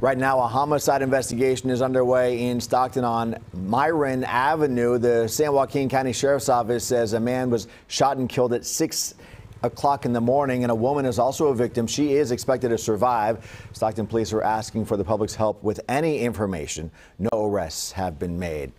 Right now, a homicide investigation is underway in Stockton on Myran Avenue. The San Joaquin County Sheriff's Office says a man was shot and killed at 6 o'clock in the morning, and a woman is also a victim. She is expected to survive. Stockton police are asking for the public's help with any information. No arrests have been made.